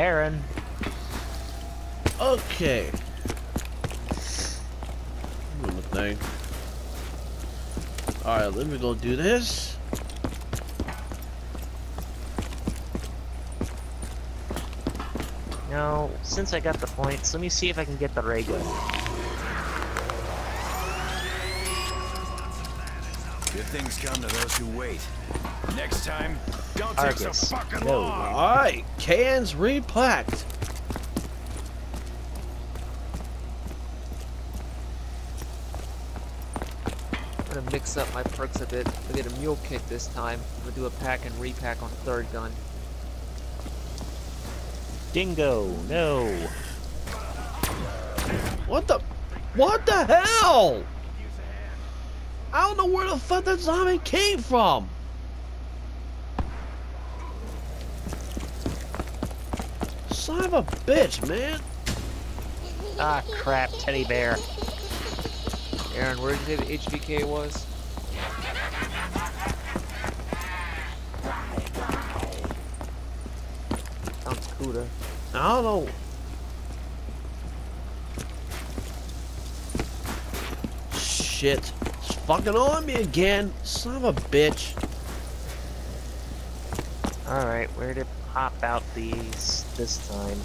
Aaron. Okay. Doing the thing. Alright, let me go do this. Now, since I got the points, let me see if I can get the ray gun. Things come to those who wait. Next time, don't take so Argus, fucking no. long. Alright, cans repacked. I'm gonna mix up my perks a bit. I get a mule kick this time. I'm gonna do a pack and repack on third gun. Dingo, no. What the? What the hell? I don't know where the fuck that zombie came from. Son of a bitch, man. Ah, crap, teddy bear. Aaron, where did you say the HVK was? Sounds cooler. I don't know. Shit. Fucking on me again. Son of a bitch. Alright, where did pop out these this time?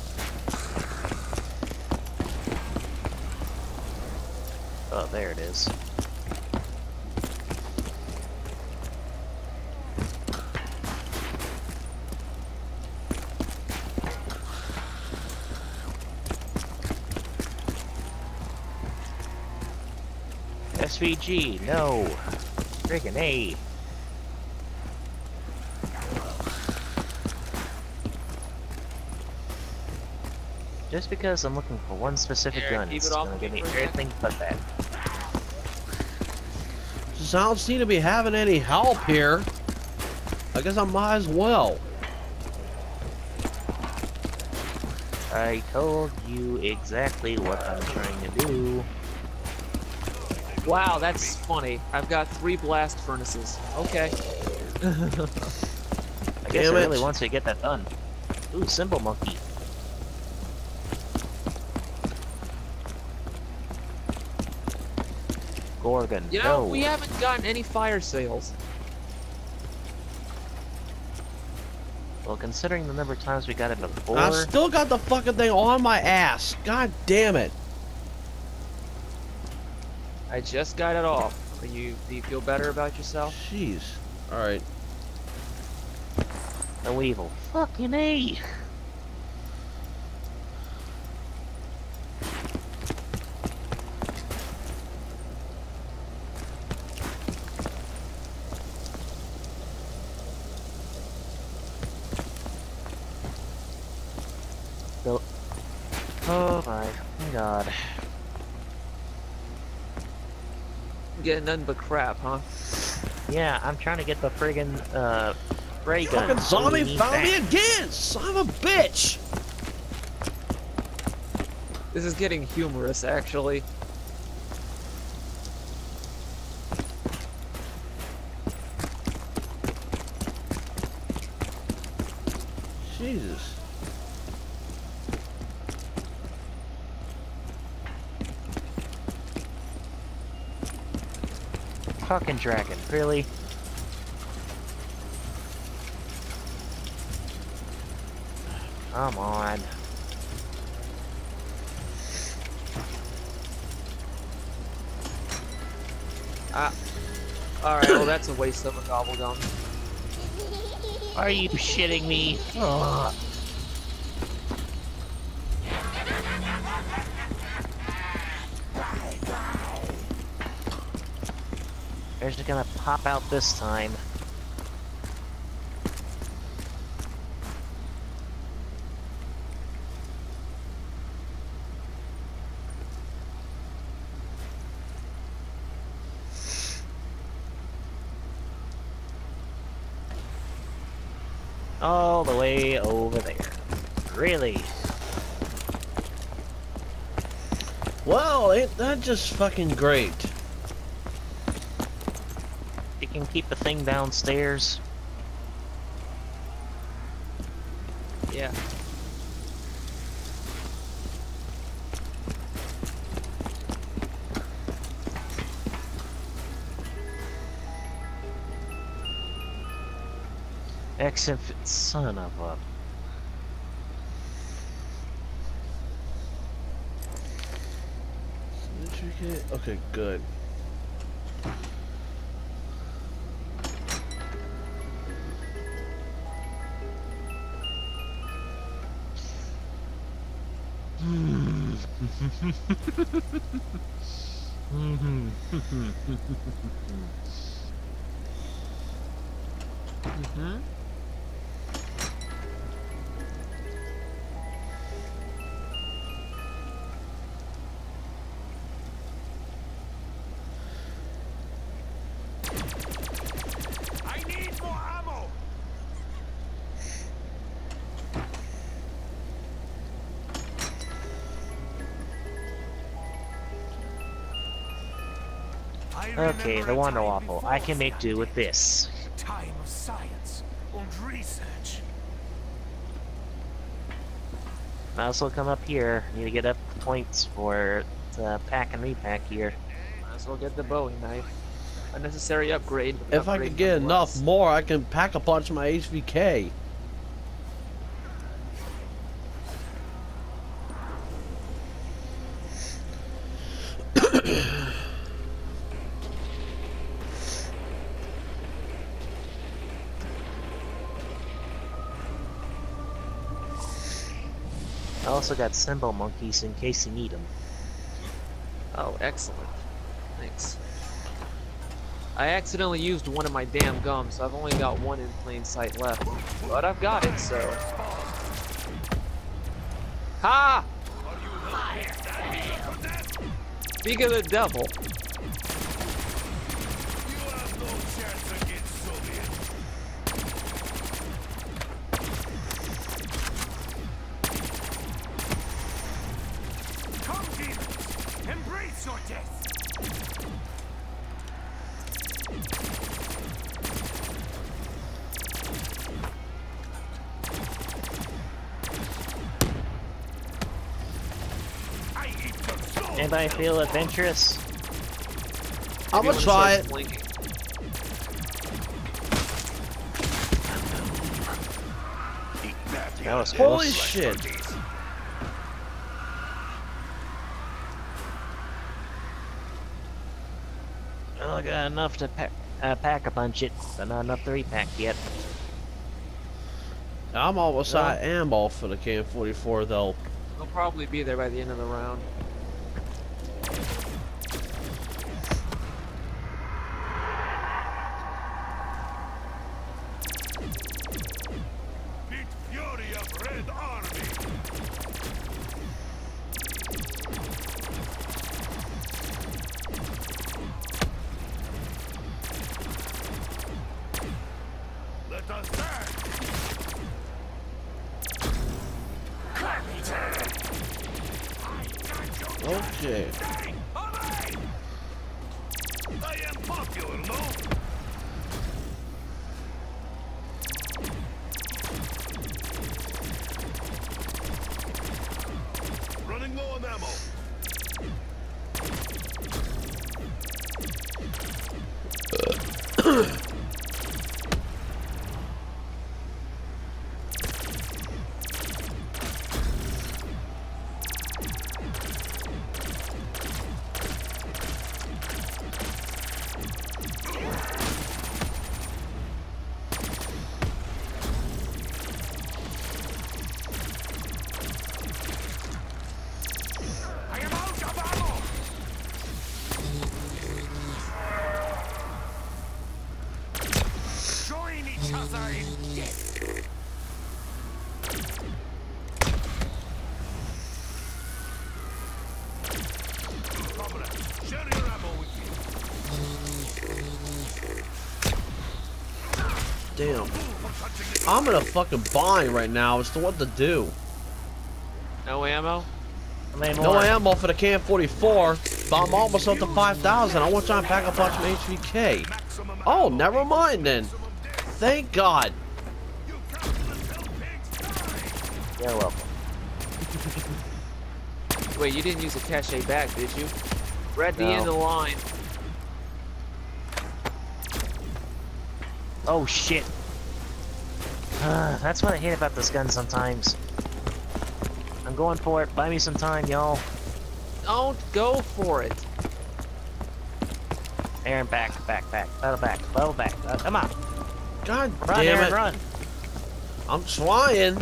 Oh, there it is. SVG, no. Friggin' A. Just because I'm looking for one specific Aaron, gun, it's it gonna give me for a second. everything but that. Just I don't seem to be having any help here. I guess I might as well. I told you exactly what I'm trying to do. Wow, that's funny. I've got three blast furnaces. Okay. I guess Damn it. really wants to get that done. Ooh, Cymbal Monkey. Gorgon, You know, no. we haven't gotten any fire sales. Well, considering the number of times we got it before, I still got the fucking thing on my ass. God damn it. I just got it off. Are you? Do you feel better about yourself? Jeez. Alright. the Weevil. Fucking A! So, oh my god. Getting nothing but crap, huh? Yeah, I'm trying to get the friggin' uh, ray gun. Fucking zombie Need found me again. Son of a bitch. This is getting humorous, actually. Jesus. Fucking dragon, really? Come on. Ah. Alright, well that's a waste of a gobble gum. Are you shitting me? Ugh. There's gonna pop out this time. All the way over there. Really? Well, ain't that just fucking great? can keep the thing downstairs. Yeah. Exit, son of a Okay, good. Mm-hmm. Okay, the a Wonder Waffle. I can make do with this. Time of science and research. I also come up here. Need to get up the points for uh, pack and repack here. Might as well get the Bowie knife. A necessary upgrade. but If I upgrade could get enough nonetheless. more, I can pack a punch my HVK. also got cymbal monkeys in case you need them. Oh, excellent. Thanks. I accidentally used one of my damn gums, so I've only got one in plain sight left. But I've got it, so. Ha! Speak of the devil. You have no chance against Soviet. Come, demons! Embrace your death! I eat the soul! Anybody feel adventurous? I'm gonna try it. blinking. That was Holy close. shit. I got enough to pack, uh, pack a punch it, but not enough to repack yet. I'm almost out of ammo for the KN-44 though. They'll probably be there by the end of the round. Okay. Join each in death! Comrade, share your ammo with me. Damn. For touching the I'm in a fucking bind right now as to what to do. No ammo? No ammo for the KN-44, but I'm almost up to 5,000. I want to try and pack a punch my HVK. Oh, never mind then. Maximum death. Thank God. You pigs, You're welcome. Wait, you didn't use a cache back, did you? We're at the No. end of the line. Oh shit. Uh, that's what I hate about this gun sometimes. I'm going for it. Buy me some time, y'all. Don't go for it. Aaron, back, back, back. Battle back, battle back. Uh, come on. God Run, damn Aaron, it. run. I'm trying.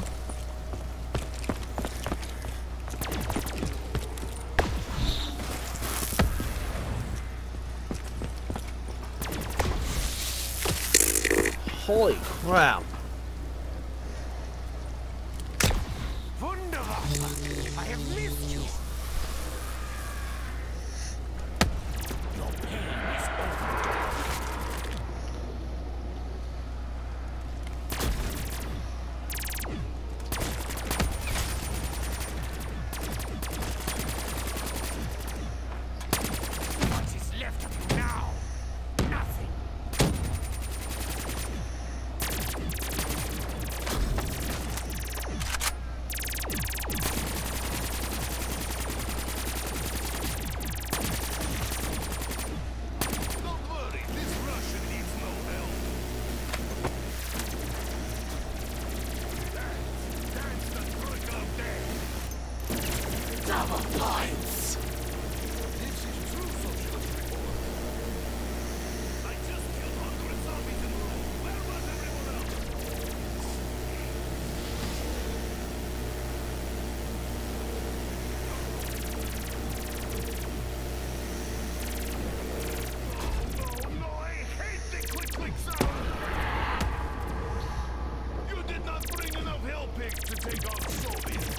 Holy crap. Wunderbar! I have missed you! Your pain is over. What is left of you now? Nothing. Don't worry, this Russian needs no help. That's, that's the trick of death. Double points. This is true socialist reform. I just killed hundred zombies in a row. Where was everyone else? Oh no, I hate the click click sound! You did not bring enough hell pigs to take on Soviet.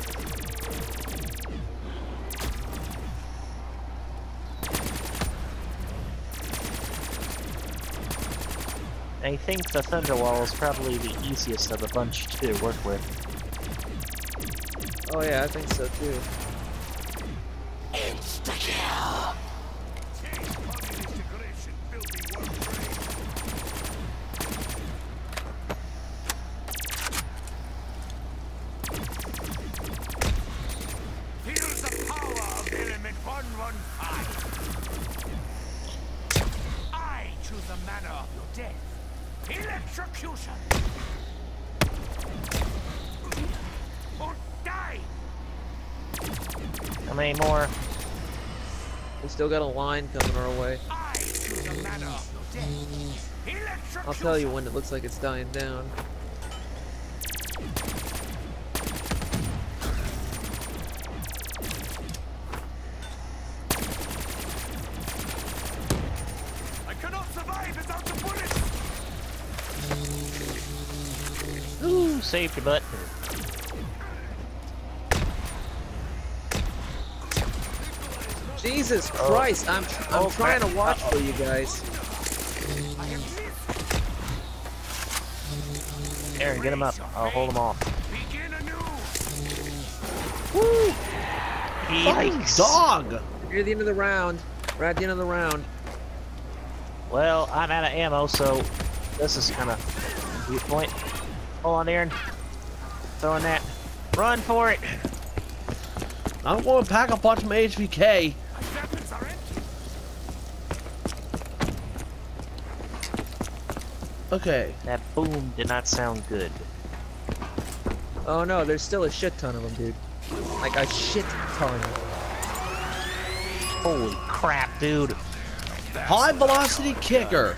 I think the Thunderwall is probably the easiest of the bunch to work with. Oh yeah, I think so too. Change communist aggression, filthy worm brain. Feel the power of element 115. I choose the manner of your death. Electrocution. Or die. How many more? We still got a line coming our way. I choose the manner of your death. Electrocution. I'll tell you when it looks like it's dying down. I cannot survive without the bullets. Ooh, saved your butt. Jesus oh. Christ, I'm I'm Oh, trying crap. to watch for you guys. I have missed. Aaron, get him up. I'll hold him off. Begin anew. Fucking Yikes. dog. Near the end of the round. We're at the end of the round. Well, I'm out of ammo, so this is kind of viewpoint. Hold on, Aaron. Throwing that. Run for it. I'm going to pack a punch my HVK. My weapons are empty. Okay. That boom did not sound good. Oh no, there's still a shit ton of them, dude. Like a shit ton. Holy crap, dude. High velocity kicker.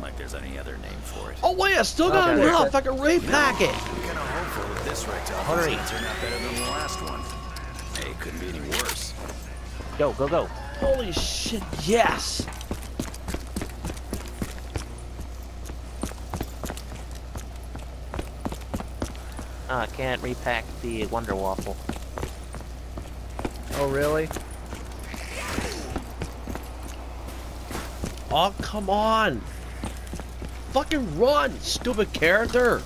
Like there's any other name for it. Oh wait, I still got Okay. enough. I can repack it. I'm kind of hopeful with this right to Hurry. it's turn out better than the last one. Hey, couldn't be any worse. Go, go, go. Holy shit, yes. Ah, can't repack the Wonder Waffle. Oh really? Oh, come on. Fucking run, stupid character.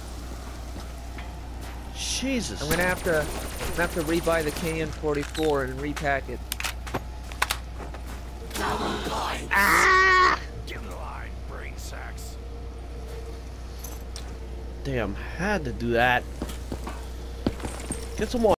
Jesus. I'm gonna have to I'm gonna have to rebuy the KN44 and repack it. Get in line, brain sacks. Damn, had to do that. Get some more.